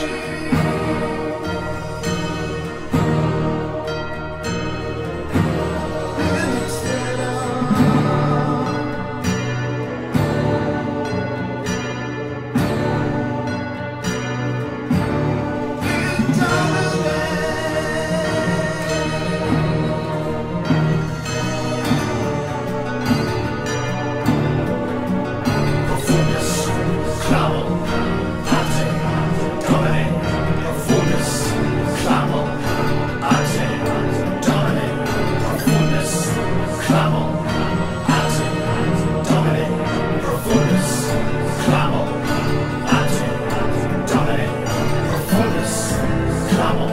Norte. Vamos.